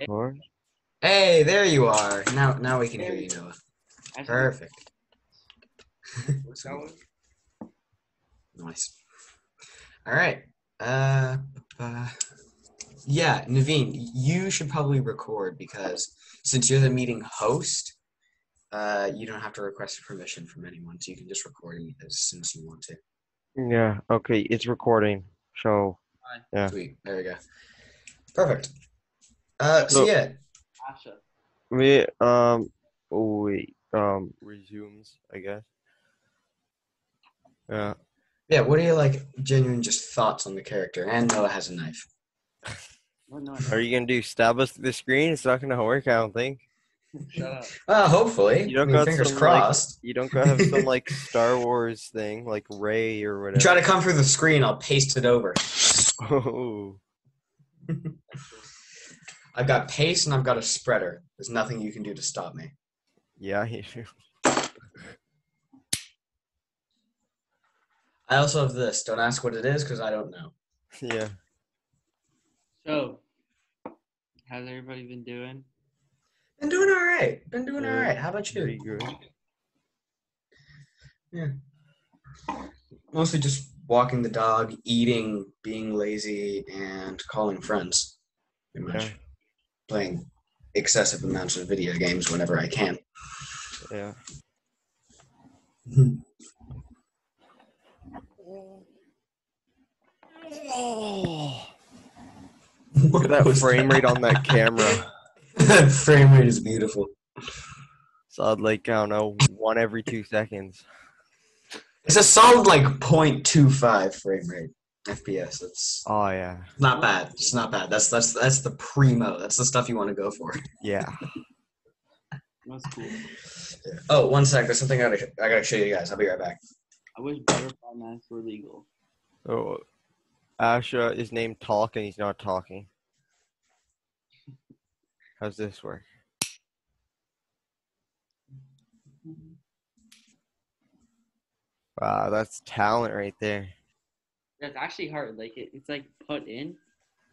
record. Hey, there you are. Now, now we can hear you, Noah. Perfect. What's going? Nice. All right. Uh, uh, yeah, Naveen, you should probably record because since you're the meeting host, uh, you don't have to request permission from anyone, so you can just record as soon as you want to. Yeah. Okay. It's recording. So Yeah. Sweet. There we go. Perfect. Uh, so So- yeah, Asha. we um we um resumes I guess. Yeah. yeah. What are your like genuine just thoughts on the character? And Noah has a knife. Oh, no, Are you gonna do stab us through the screen? It's not gonna work. I don't think. Shut up. Well, hopefully. You don't I mean, got fingers some, like- You don't gotta have some like Star Wars thing like Rey or You whatever. try to come through the screen, I'll paste it over. Oh. I've got pace and I've got a spreader. There's nothing you can do to stop me. Yeah. You I also have this. Don't ask what it is because I don't know. yeah. So, how's everybody been doing? Been doing all right. Been doing all Good. right. How about Pretty you? good. Mostly just walking the dog, eating, being lazy, and calling friends. Pretty much. Yeah. Playing excessive amounts of video games whenever I can. Yeah. Look at that frame rate on that camera. that frame rate is beautiful. So I'd like I don't know one every two seconds. It's a solid like 0.25 frame rate FPS. It's Oh yeah. not bad. It's not bad. That's that's that's the primo. That's the stuff you want to go for. Yeah. That's cool. Oh, one sec. There's something I gotta I gotta show you guys. I'll be right back. I wish butterfly masks were legal. Oh, Asha is named Talk and he's not talking. How's this work? Wow, that's talent right there. That's actually hard. Like it, it's like put in.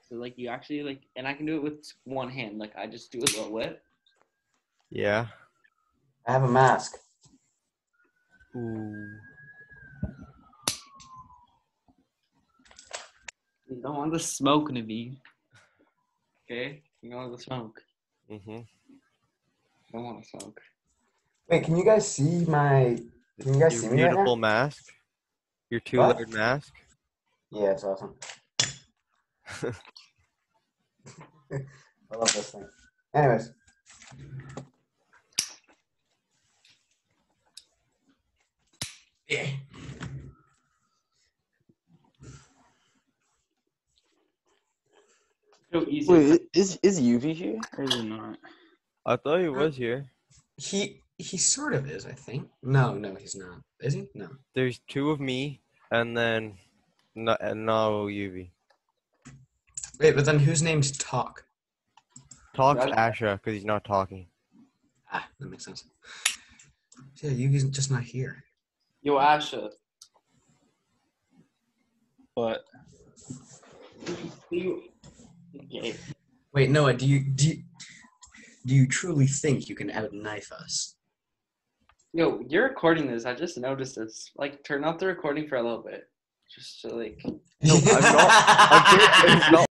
So like you actually like, and I can do it with one hand. Like I just do a little whip. Yeah. I have a mask. Ooh. You don't want the smoke to be. Okay, you don't want the smoke. Mhm. Don't want the smoke. Wait, can you guys see my? Can you guys Your see me right now? beautiful mask. Your two-layered mask. Yeah, it's awesome. I love this thing. Anyways. Yeah. So easy. Wait, is is UV here or is it not? I thought he was here. He he sort of is, I think. No, no, he's not. Is he? No. There's two of me, and then no, no UV. Wait, but then whose name's Talk? Talk's Right. Asha because he's not talking. Ah, that makes sense. Yeah, Yugi's just not here. Yo, Asha. But You. Okay. Wait, Noah, do you do you, do you truly think you can outknife us? Yo, you're recording this. I just noticed this. Like, turn off the recording for a little bit. Just to like. No, I'm not. I'm not